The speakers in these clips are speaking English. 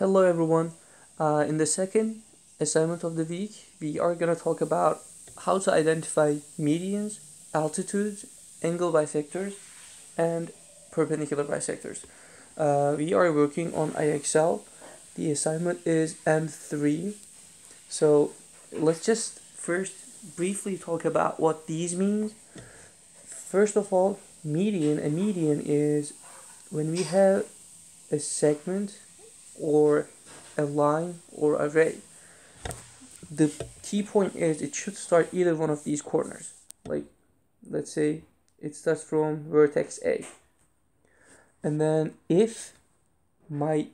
Hello everyone. Uh, in the second assignment of the week, we are going to talk about how to identify medians, altitudes, angle bisectors, and perpendicular bisectors. Uh, we are working on IXL. The assignment is M3. So let's just first briefly talk about what these mean. First of all, median. A median is when we have a segment or a line or array. The key point is it should start either one of these corners. Like, let's say it starts from vertex A. And then if my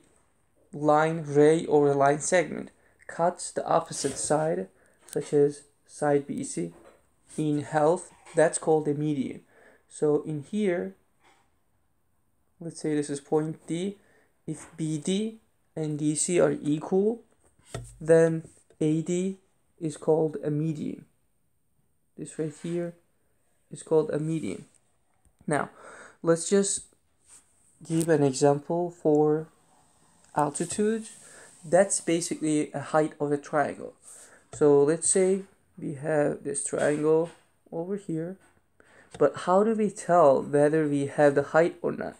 line ray or a line segment cuts the opposite side, such as side BC, in health, that's called a median. So in here, let's say this is point D. If BD and DC are equal, then AD is called a median. This right here is called a median. Now, let's just give an example for altitude. That's basically a height of a triangle. So let's say we have this triangle over here, but how do we tell whether we have the height or not?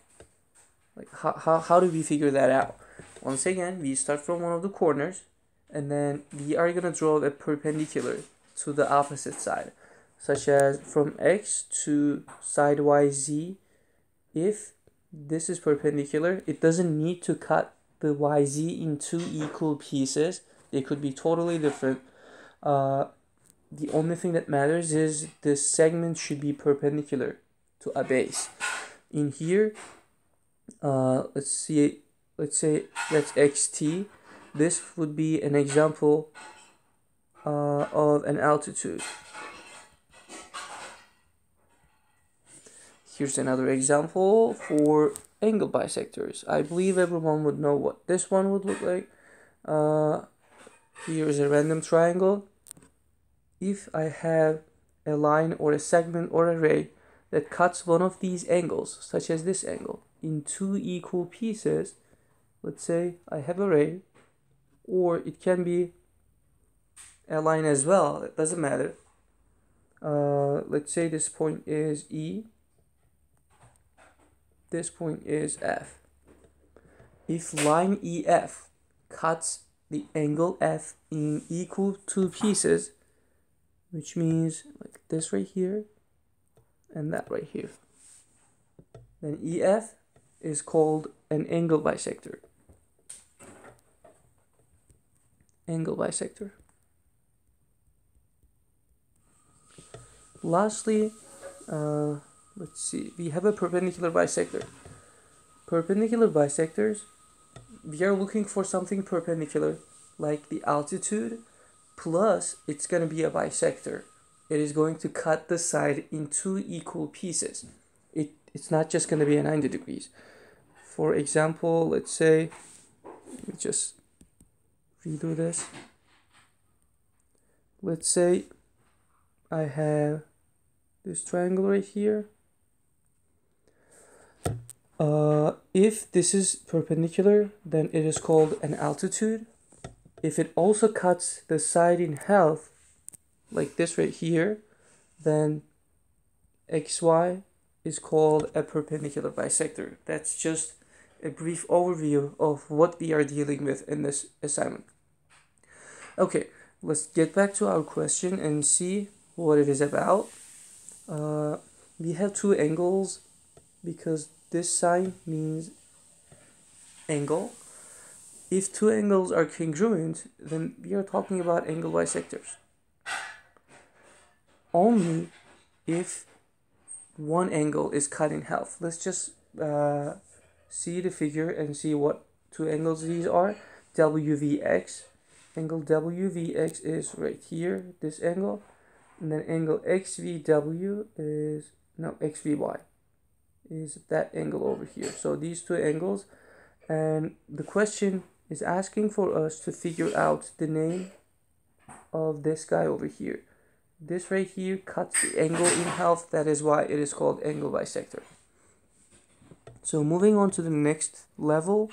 Like how, how, how do we figure that out? Once again, we start from one of the corners and then we are going to draw a perpendicular to the opposite side, such as from x to side yz. If this is perpendicular, it doesn't need to cut the yz in two equal pieces. They could be totally different. Uh, the only thing that matters is the segment should be perpendicular to a base. In here, uh, let's see, let's say that's xt. This would be an example uh, of an altitude. Here's another example for angle bisectors. I believe everyone would know what this one would look like. Uh, here's a random triangle. If I have a line or a segment or a ray that cuts one of these angles, such as this angle, in two equal pieces, let's say I have a ray, or it can be a line as well, it doesn't matter. Uh, let's say this point is E, this point is F. If line EF cuts the angle F in equal two pieces, which means like this right here and that right here, then EF is called an angle bisector. Angle bisector. Lastly, uh, let's see, we have a perpendicular bisector. Perpendicular bisectors, we are looking for something perpendicular, like the altitude, plus it's going to be a bisector. It is going to cut the side in two equal pieces. It, it's not just going to be a 90 degrees. For example, let's say, just redo this. Let's say I have this triangle right here uh, if this is perpendicular, then it is called an altitude. If it also cuts the side in half like this right here, then xy is called a perpendicular bisector. That's just a brief overview of what we are dealing with in this assignment. Okay, let's get back to our question and see what it is about. Uh, we have two angles because this sign means angle. If two angles are congruent, then we are talking about angle bisectors. Only if one angle is cut in half. Let's just uh, see the figure and see what two angles these are. WVX. Angle WVX is right here, this angle. And then angle XVW is, no, XVY is that angle over here. So these two angles and the question is asking for us to figure out the name of this guy over here. This right here cuts the angle in half. That is why it is called angle bisector. So moving on to the next level.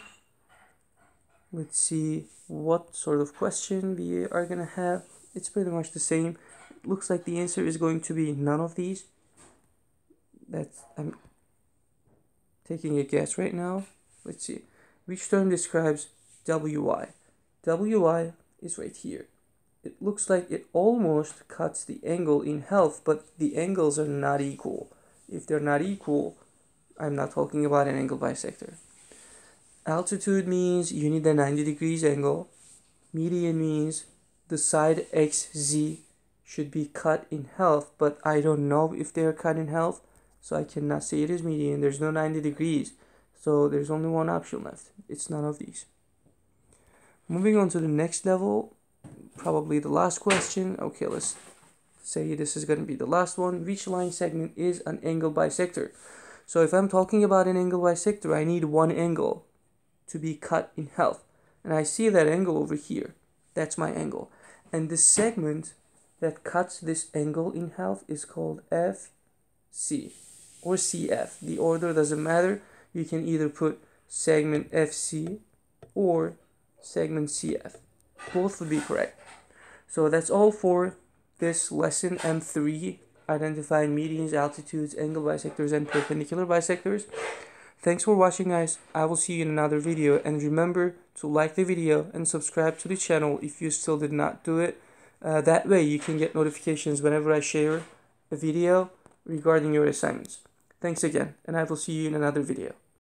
Let's see what sort of question we are gonna have. It's pretty much the same. It looks like the answer is going to be none of these. That's I'm taking a guess right now. Let's see. Which term describes WY WY is right here. It looks like it almost cuts the angle in health but the angles are not equal. If they're not equal I'm not talking about an angle bisector altitude means you need a 90 degrees angle. Median means the side xz should be cut in health but I don't know if they're cut in health so I cannot say it is median. There's no 90 degrees so there's only one option left. It's none of these. Moving on to the next level probably the last question. Okay let's say this is going to be the last one. Which line segment is an angle bisector? So if I'm talking about an angle bisector I need one angle to be cut in half. And I see that angle over here. That's my angle. And the segment that cuts this angle in half is called FC or CF. The order doesn't matter. You can either put segment FC or segment CF. Both would be correct. So that's all for this lesson M3, identifying medians, altitudes, angle bisectors, and perpendicular bisectors. Thanks for watching guys, I will see you in another video and remember to like the video and subscribe to the channel if you still did not do it. Uh, that way you can get notifications whenever I share a video regarding your assignments. Thanks again and I will see you in another video.